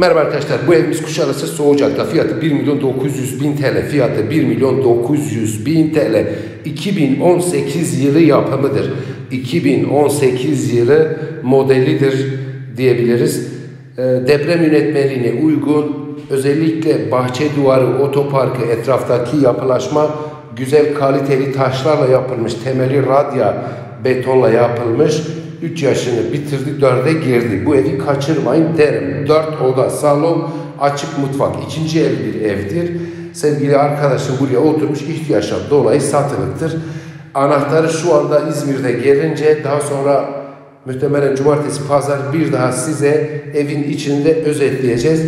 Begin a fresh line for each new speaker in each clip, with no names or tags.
Merhaba arkadaşlar bu evimiz Kuşadası Soğucak'ta. Fiyatı 1 milyon 900 bin TL fiyatı 1 milyon 900 bin TL 2018 yılı yapımıdır. 2018 yılı modelidir diyebiliriz. Ee, deprem yönetmeliğine uygun özellikle bahçe duvarı otoparkı etraftaki yapılaşma güzel kaliteli taşlarla yapılmış temeli radya betonla yapılmış 3 yaşını bitirdi, 4'e girdi. Bu evi kaçırmayın derim. 4 oda, salon, açık mutfak. ikinci el bir evdir. Sevgili arkadaşım buraya oturmuş ihtiyaçtan dolayı satılıktır. Anahtarı şu anda İzmir'de gelince daha sonra muhtemelen cumartesi pazar bir daha size evin içinde özetleyeceğiz.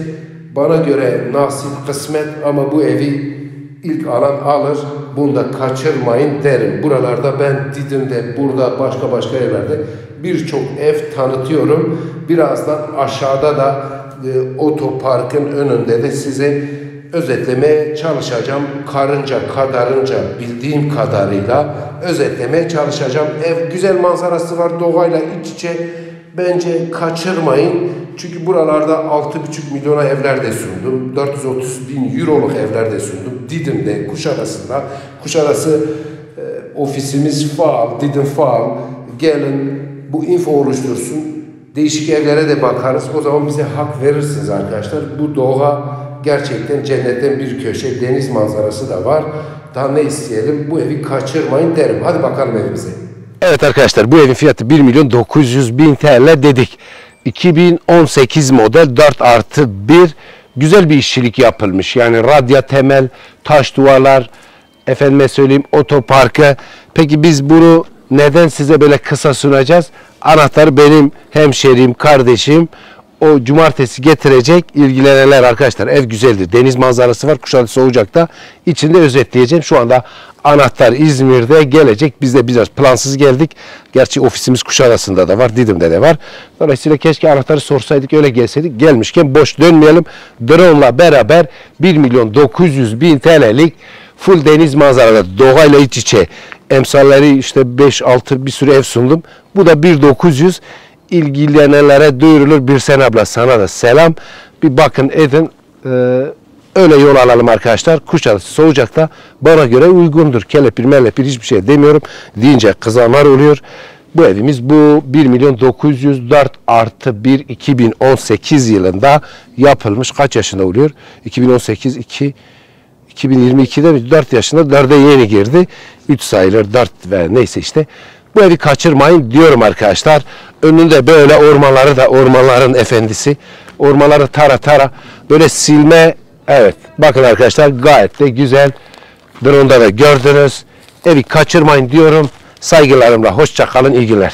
Bana göre nasip kısmet ama bu evi ilk alan alır. Bunu da kaçırmayın derim. Buralarda ben Didim'de, burada başka başka yerlerde birçok ev tanıtıyorum. Birazdan aşağıda da e, otoparkın önünde de size özetlemeye çalışacağım. Karınca kadarınca bildiğim kadarıyla özetlemeye çalışacağım. Ev güzel manzarası var doğayla iç içe. Bence kaçırmayın. Çünkü buralarda 6,5 milyona evler de sundum. 430 bin euroluk evler de sundum. Didim'de, Kuşadası'nda. Kuşadası e, ofisimiz faal, Didim faal. Gelin bu info oluştursun. Değişik evlere de bakarız. O zaman bize hak verirsiniz arkadaşlar. Bu doğa gerçekten cennetten bir köşe. Deniz manzarası da var. Daha ne isteyelim? Bu evi kaçırmayın derim. Hadi bakalım evimize.
Evet arkadaşlar bu evin fiyatı 1 milyon 900 bin TL dedik. 2018 model 4 artı 1 güzel bir işçilik yapılmış. Yani radya temel, taş duvarlar, efendime söyleyeyim otoparkı. Peki biz bunu neden size böyle kısa sunacağız? Anahtarı benim hemşerim, kardeşim o cumartesi getirecek ilgilenenler arkadaşlar. Ev güzeldir. Deniz manzarası var. Kuşadası Ocak'ta. İçinde özetleyeceğim. Şu anda anahtar İzmir'de gelecek. Biz de biraz plansız geldik. Gerçi ofisimiz Kuşadası'nda da var. Didim'de de var. Dolayısıyla keşke anahtarı sorsaydık öyle gelseydik. Gelmişken boş dönmeyelim. Drone'la beraber 1 milyon 900 bin TL'lik full deniz manzaralı doğayla iç içe emsalleri işte 5-6 bir sürü ev sundum. Bu da 1900 ilgilenenlere duyurulur. Bir sen abla sana da selam. Bir bakın edin. Ee, öyle yol alalım arkadaşlar. Kuşadası Soğucak'ta bana göre uygundur. Kelepir melepir hiçbir şey demiyorum. Deyince kızanlar oluyor. Bu evimiz bu 1 milyon 904 artı 1 2018 yılında yapılmış. Kaç yaşında oluyor? 2018 2 2022'de 4 yaşında 4'e yeni girdi. 3 sayılır 4 ve neyse işte. Bu evi kaçırmayın diyorum arkadaşlar. Önünde böyle ormanları da ormanların efendisi. Ormanları tara tara böyle silme evet bakın arkadaşlar gayet de güzel. Drone'da da gördünüz. Evi kaçırmayın diyorum. Saygılarımla hoşça kalın iyi günler.